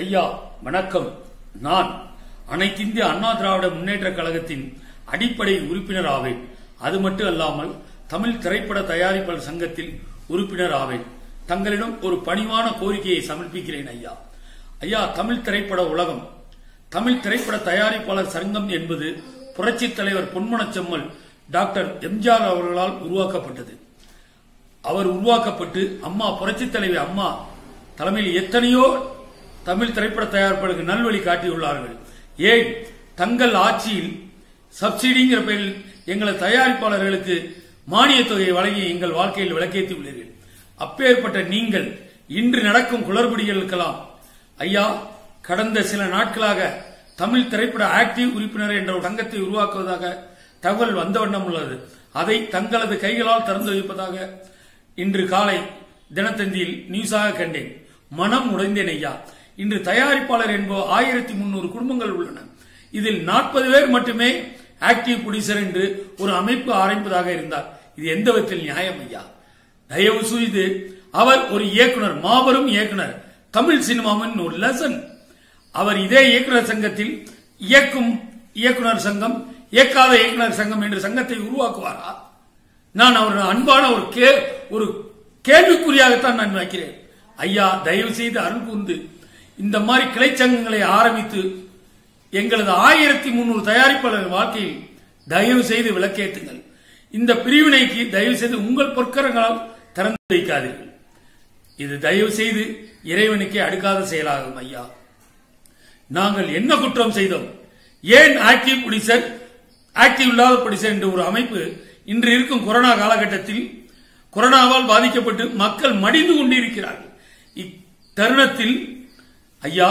ஐயா வணக்கம். நான் அனைத்திந்திய அண்ணா திராவிட முன்னேற்ற கழகத்தின் அடிப்படை உறுப்பினர் ஆவேன். அது மட்டும் அல்லாமல் தமிழ் திரைப்பட தயாரிப்பாளர் சங்கத்தில் உறுப்பினர் ஆவேன். தங்களிடம் ஒரு பணிவான கோரிக்கையை சமர்ப்பிக்கிறேன் ஐயா. ஐயா தமிழ் திரைப்பட உலகம். தமிழ் திரைப்பட தயாரிப்பாளர் சங்கம் என்பது புரட்சித் தலைவர் பொன்மனச்செம்மல் டாக்டர் எம்ஜிஆர் அவர்களால் உருவாக்கப்பட்டது. அவர் உருவாக்கப்பட்டு அம்மா புரட்சித் தலைவி அம்மா தலைமையில் எத்தனையோ தமிழ் திரைப்பட தயாரிப்பாளருக்கு நல்வழி காட்டியுள்ளார்கள். ஏன்? தங்கள் ஆட்சியில் சப்சிடிங்கிற பெயரில் எங்களது தயாரிப்பாளர்களுக்கு மானிய தொகையை வழங்கி எங்கள் வாழ்க்கையில் விளக்கேற்றி உள்ளீர்கள் அப்பேற்பட்ட நீங்கள் இன்று நடக்கும் குளறுபடிகளுக்கெல்லாம் ஐயா கடந்த சில நாட்களாக தமிழ் திரைப்பட ஆக்டிவ் உறுப்பினர் என்ற ஒரு சங்கத்தை உருவாக்குவதாக தகவல் வந்த வண்ணம் உள்ளது. அதை தங்களது கைகளால் திறந்து வைப்பதாக இன்று காலை தினத்தந்தியில் நியூஸாக கண்டேன். மனம் உடைந்தேன் ஐயா. இன்று தயாரிப்பாளர் என்போ ஆயிரத்தி முன்னூறு குடும்பங்கள் உள்ளன. இதில் நாற்பது பேர் மட்டுமே ஆக்டிவ் ப்ரொடியூசர் என்று ஒரு அமைப்பு ஆரம்பிப்பதாக இருந்தார். இது எந்த விதத்தில் நியாயம் ஐயா? தயவு செய்து அவர் ஒரு இயக்குனர் மாபெரும் இயக்குனர் தமிழ் சினிமாவின் ஒரு லெசன். அவர் இதே இயக்குனர் சங்கத்தில் இயக்கும் இயக்குனர் சங்கம் இயக்காத இயக்குனர் சங்கம் என்ற சங்கத்தை உருவாக்குவாரா? நான் அவர் அன்பான ஒரு கே ஒரு கேள்விக்குறியாகத்தான் நான் வைக்கிறேன். ஐயா தயவு செய்து அருள் கூர்ந்து இந்த மாதிரி கிளை சங்கங்களை ஆரம்பித்து எங்களது ஆயிரத்தி முன்னூறு தயாரிப்பாளர் வாழ்க்கையில் தயவு செய்து விளக்கேற்றுங்கள். இந்த பிரிவினைக்கு தயவு செய்து உங்கள் பொற்கரங்களால் திறந்து வைக்காதீர்கள். இது தயவு செய்து இறைவனுக்கே அடுக்காத செயலாகும் ஐயா. நாங்கள் என்ன குற்றம் செய்தோம்? ஏன் ஆக்டிவ் புடிசர் ஆக்டிவ் இல்லாத புடிசர் என்ற ஒரு அமைப்பு இன்று இருக்கும் கொரோனா காலகட்டத்தில் கொரோனாவால் பாதிக்கப்பட்டு மக்கள் மடிந்து கொண்டிருக்கிறார்கள். இத்தருணத்தில் ஐயா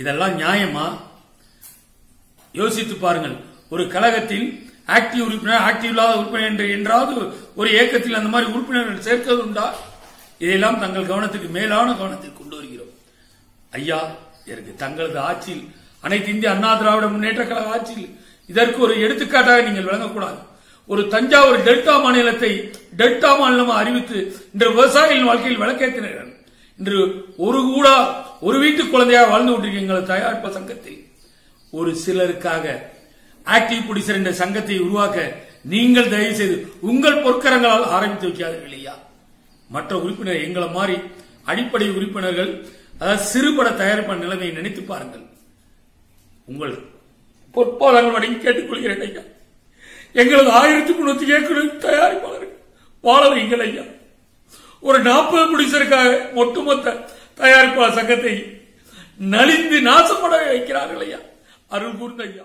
இதெல்லாம் நியாயமா? யோசித்து பாருங்கள். ஒரு கழகத்தில் ஆக்டிவ் உறுப்பினர் ஆக்டிவ் இல்லாத உறுப்பினர் என்று என்றாவது ஒரு இயக்கத்தில் அந்த மாதிரி உறுப்பினர்கள் சேர்க்கிறது உண்டா? இதையெல்லாம் தங்கள் கவனத்துக்கு மேலான கவனத்தில் கொண்டு வருகிறோம். ஐயா எனக்கு தங்களது ஆட்சியில் அனைத்து இந்திய அண்ணா திராவிட முன்னேற்ற கழக ஆட்சியில் இதற்கு ஒரு எடுத்துக்காட்டாக நீங்கள் விளங்கக்கூடாது. ஒரு தஞ்சாவூர் டெல்டா மாநிலத்தை டெல்டா மாநிலமாக அறிவித்து இன்று விவசாயிகளின் வாழ்க்கையில் விளக்கேற்றினர் இன்று ஒரு கூடா ஒரு வீட்டு குழந்தையாக வாழ்ந்து கொண்டிருக்கீங்க தயாரிப்பு சங்கத்தில் ஒரு சிலருக்காக ஆக்டிவ் புடிசர் என்ற சங்கத்தை உருவாக்க நீங்கள் தயவு செய்து உங்கள் பொற்கரங்களால் ஆரம்பித்து வைக்காதீர்கள் ஐயா. மற்ற உறுப்பினர் எங்களை மாதிரி அடிப்படை உறுப்பினர்கள் அதாவது சிறுபட தயாரிப்பான நிலைமையை நினைத்து பாருங்கள். உங்கள் பொற்பாதங்கள் வணங்கி கேட்டுக்கொள்கிறேன் ஐயா. எங்களது ஆயிரத்தி முன்னூத்தி ஏக்கர் தயாரிப்பாளர்கள் வாழ வைங்கள் ஐயா. ஒரு நாற்பது புடிசருக்காக ஒட்டுமொத்த தயாரிப்பாளர் சங்கத்தை நலிந்து நாசப்பட வைக்கிறார்கள் ஐயா. அருள் கூர்ந்த ஐயா.